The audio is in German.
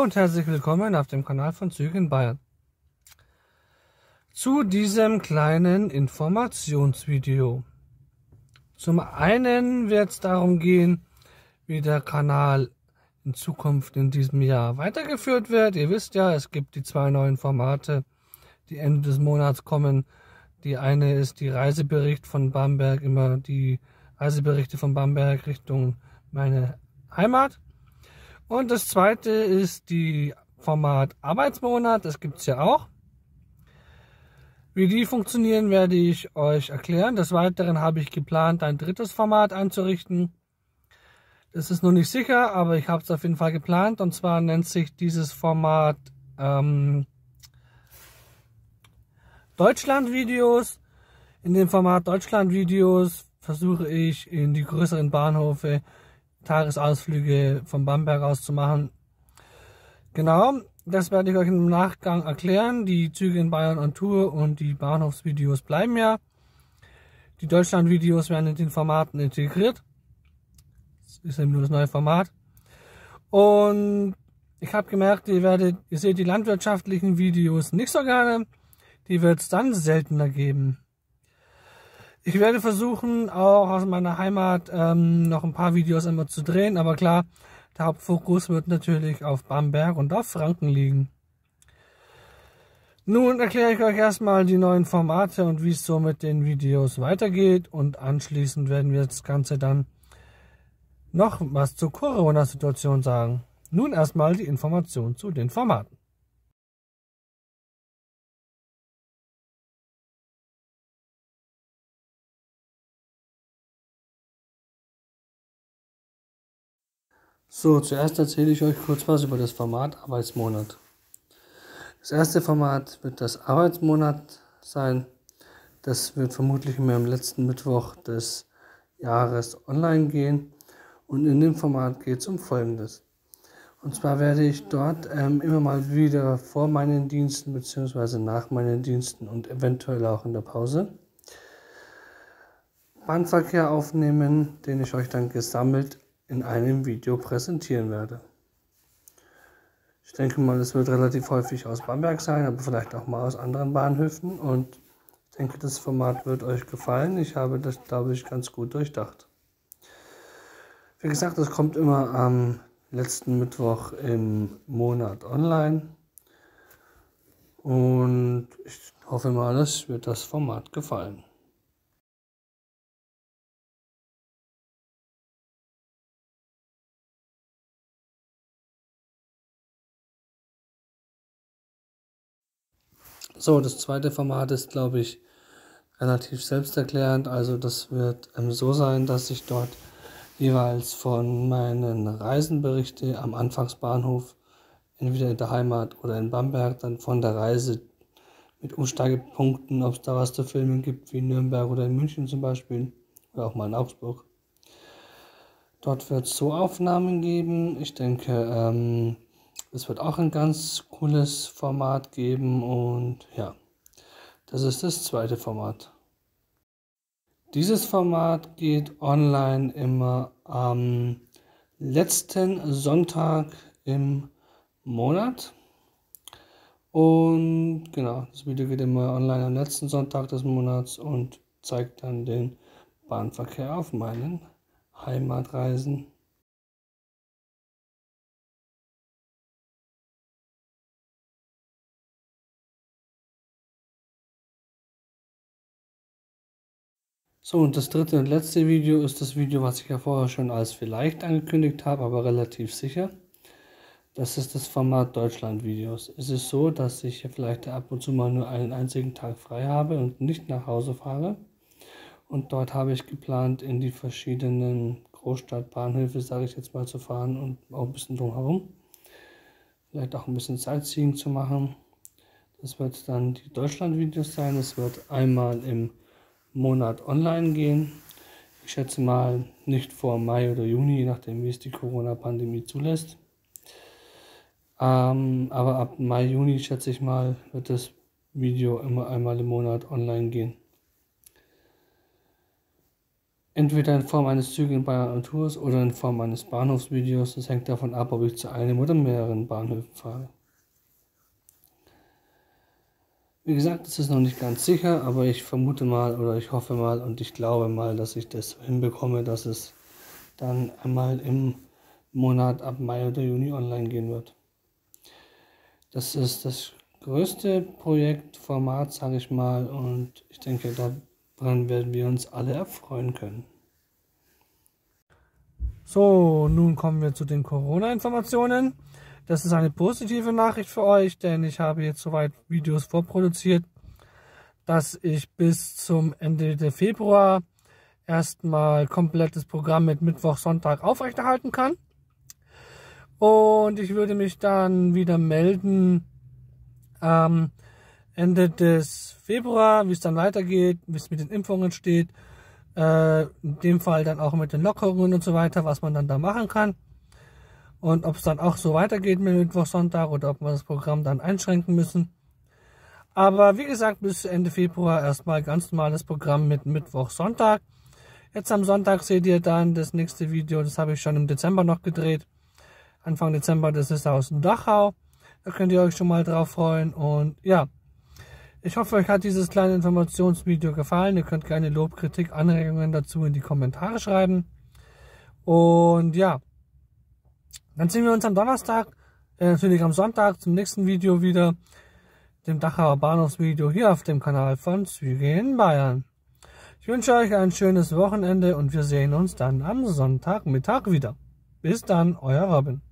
und herzlich willkommen auf dem Kanal von Züge in Bayern. Zu diesem kleinen Informationsvideo. Zum einen wird es darum gehen, wie der Kanal in Zukunft in diesem Jahr weitergeführt wird. Ihr wisst ja, es gibt die zwei neuen Formate, die Ende des Monats kommen. Die eine ist die Reisebericht von Bamberg, immer die Reiseberichte von Bamberg Richtung meine Heimat. Und das zweite ist die Format Arbeitsmonat, das gibt es ja auch. Wie die funktionieren, werde ich euch erklären. Des Weiteren habe ich geplant, ein drittes Format einzurichten. Das ist noch nicht sicher, aber ich habe es auf jeden Fall geplant. Und zwar nennt sich dieses Format ähm, Deutschland-Videos. In dem Format Deutschland-Videos versuche ich in die größeren Bahnhöfe Tagesausflüge von Bamberg aus zu machen. Genau, das werde ich euch im Nachgang erklären. Die Züge in Bayern on Tour und die Bahnhofsvideos bleiben ja. Die Deutschland-Videos werden in den Formaten integriert. Das ist eben nur das neue Format. Und ich habe gemerkt, ihr werdet, ihr seht die landwirtschaftlichen Videos nicht so gerne. Die wird es dann seltener geben. Ich werde versuchen, auch aus meiner Heimat ähm, noch ein paar Videos immer zu drehen, aber klar, der Hauptfokus wird natürlich auf Bamberg und auf Franken liegen. Nun erkläre ich euch erstmal die neuen Formate und wie es so mit den Videos weitergeht und anschließend werden wir das Ganze dann noch was zur Corona-Situation sagen. Nun erstmal die Information zu den Formaten. So, zuerst erzähle ich euch kurz was über das Format Arbeitsmonat. Das erste Format wird das Arbeitsmonat sein. Das wird vermutlich immer am letzten Mittwoch des Jahres online gehen. Und in dem Format geht es um Folgendes. Und zwar werde ich dort ähm, immer mal wieder vor meinen Diensten bzw. nach meinen Diensten und eventuell auch in der Pause Bahnverkehr aufnehmen, den ich euch dann gesammelt in einem Video präsentieren werde. Ich denke mal, es wird relativ häufig aus Bamberg sein, aber vielleicht auch mal aus anderen Bahnhöfen und ich denke, das Format wird euch gefallen. Ich habe das, glaube ich, ganz gut durchdacht. Wie gesagt, es kommt immer am letzten Mittwoch im Monat online und ich hoffe mal, es wird das Format gefallen. So, das zweite Format ist, glaube ich, relativ selbsterklärend. Also das wird ähm, so sein, dass ich dort jeweils von meinen Reisen berichte am Anfangsbahnhof, entweder in der Heimat oder in Bamberg, dann von der Reise mit Umsteigepunkten, ob es da was zu filmen gibt, wie in Nürnberg oder in München zum Beispiel, oder auch mal in Augsburg. Dort wird es so Aufnahmen geben. Ich denke, ähm, es wird auch ein ganz cooles Format geben und ja, das ist das zweite Format. Dieses Format geht online immer am letzten Sonntag im Monat. Und genau, das Video geht immer online am letzten Sonntag des Monats und zeigt dann den Bahnverkehr auf meinen Heimatreisen. So, und das dritte und letzte Video ist das Video, was ich ja vorher schon als vielleicht angekündigt habe, aber relativ sicher. Das ist das Format Deutschland-Videos. Es ist so, dass ich vielleicht ab und zu mal nur einen einzigen Tag frei habe und nicht nach Hause fahre. Und dort habe ich geplant, in die verschiedenen Großstadtbahnhöfe, sage ich jetzt mal, zu fahren und auch ein bisschen drumherum. Vielleicht auch ein bisschen Sightseeing zu machen. Das wird dann die Deutschland-Videos sein. Es wird einmal im Monat online gehen. Ich schätze mal nicht vor Mai oder Juni, je nachdem, wie es die Corona-Pandemie zulässt. Ähm, aber ab Mai, Juni, schätze ich mal, wird das Video immer einmal im Monat online gehen. Entweder in Form eines Züge in Bayern Tours oder in Form eines Bahnhofsvideos. Das hängt davon ab, ob ich zu einem oder mehreren Bahnhöfen fahre. Wie gesagt, es ist noch nicht ganz sicher, aber ich vermute mal oder ich hoffe mal und ich glaube mal, dass ich das hinbekomme, dass es dann einmal im Monat ab Mai oder Juni online gehen wird. Das ist das größte Projektformat, sage ich mal, und ich denke, daran werden wir uns alle erfreuen können. So, nun kommen wir zu den Corona-Informationen. Das ist eine positive Nachricht für euch, denn ich habe jetzt soweit Videos vorproduziert, dass ich bis zum Ende Februar erstmal komplettes Programm mit Mittwoch, Sonntag aufrechterhalten kann. Und ich würde mich dann wieder melden ähm, Ende des Februar, wie es dann weitergeht, wie es mit den Impfungen steht. Äh, in dem Fall dann auch mit den Lockerungen und so weiter, was man dann da machen kann. Und ob es dann auch so weitergeht mit Mittwoch, Sonntag oder ob wir das Programm dann einschränken müssen. Aber wie gesagt, bis Ende Februar erstmal ganz normales Programm mit Mittwoch, Sonntag. Jetzt am Sonntag seht ihr dann das nächste Video, das habe ich schon im Dezember noch gedreht. Anfang Dezember, das ist aus Dachau. Da könnt ihr euch schon mal drauf freuen. Und ja, ich hoffe, euch hat dieses kleine Informationsvideo gefallen. Ihr könnt gerne Lob, Kritik, Anregungen dazu in die Kommentare schreiben. Und ja, dann sehen wir uns am Donnerstag, äh, natürlich am Sonntag zum nächsten Video wieder, dem Dachauer Bahnhofsvideo hier auf dem Kanal von Züge in Bayern. Ich wünsche euch ein schönes Wochenende und wir sehen uns dann am Sonntagmittag wieder. Bis dann, euer Robin.